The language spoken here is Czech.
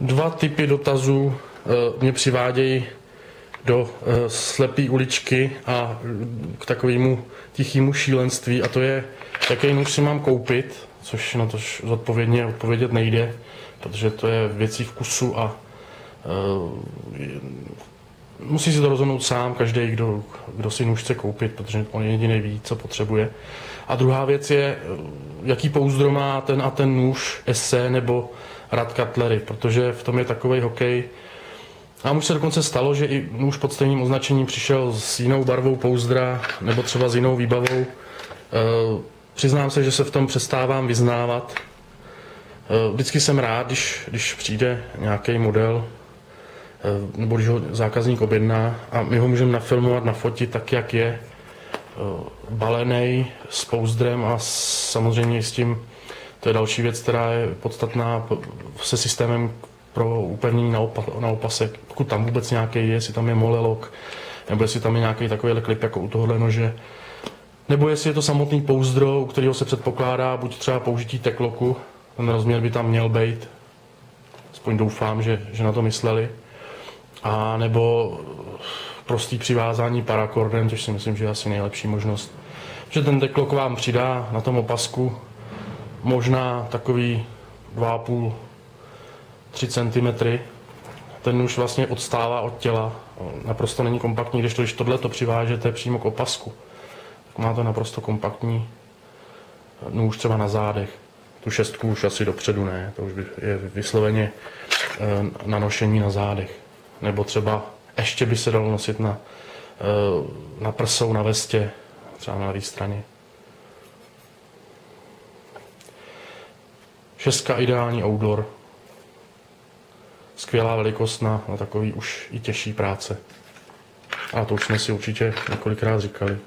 Dva typy dotazů eh, mě přivádějí do eh, slepé uličky a k takovému tichému šílenství a to je, jaký nůž si mám koupit, což na to zodpovědně odpovědět nejde, protože to je věcí vkusu a uh, musí si to rozhodnout sám každý, kdo, kdo si nůž chce koupit, protože on jediný ví, co potřebuje. A druhá věc je, jaký pouzdro má ten a ten nůž, SC nebo Rad Cutlery, protože v tom je takový hokej. A už se dokonce stalo, že i nůž pod stejným označením přišel s jinou barvou pouzdra nebo třeba s jinou výbavou. E, přiznám se, že se v tom přestávám vyznávat. E, vždycky jsem rád, když, když přijde nějaký model, e, nebo když ho zákazník objedná a my ho můžeme nafilmovat, nafotit tak, jak je, balený s pouzdrem a samozřejmě s tím to je další věc, která je podstatná se systémem pro upevnění na, opa- na opasek. Pokud tam vůbec nějaký je, jestli tam je molelok, nebo jestli tam je nějaký takový klip jako u tohohle nože, nebo jestli je to samotný pouzdro, u kterého se předpokládá buď třeba použití tekloku, ten rozměr by tam měl být, aspoň doufám, že, že na to mysleli, a nebo prostý přivázání parakordem, což si myslím, že je asi nejlepší možnost. Že ten teklok vám přidá na tom opasku možná takový 2,5 3 cm. Ten už vlastně odstává od těla, naprosto není kompaktní, když to, když tohle to přivážete přímo k opasku, tak má to naprosto kompaktní nůž třeba na zádech. Tu šestku už asi dopředu ne, to už je vysloveně eh, na nošení na zádech. Nebo třeba ještě by se dalo nosit na, eh, na prsou, na vestě, třeba na levé straně. Šestka ideální outdoor. Skvělá velikost na, na takový už i těžší práce. A to už jsme si určitě několikrát říkali.